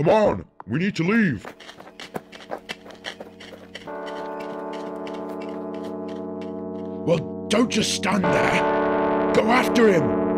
Come on, we need to leave. Well, don't just stand there. Go after him.